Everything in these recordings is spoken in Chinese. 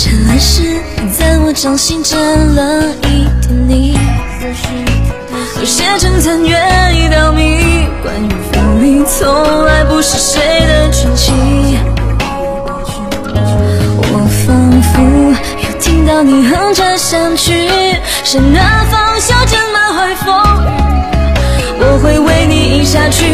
尘埃是在我掌心沾了一点泥，都写成残垣一道谜。关于分离，从来不是谁的传奇。我仿佛又听到你哼着乡曲，是南方小镇满怀风。我会为你饮下去，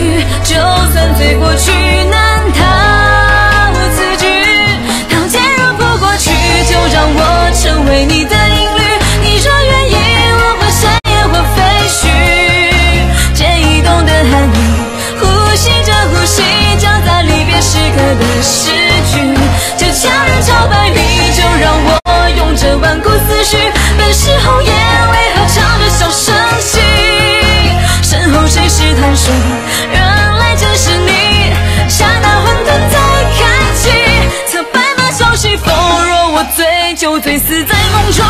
的诗句。就强人潮百里，就让我用这万古思绪。本是红颜，为何唱着小声息？身后谁是潭水？原来正是你。刹那混沌再开启，策白马潮汐风。若我醉，就醉死在梦中。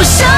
Wish I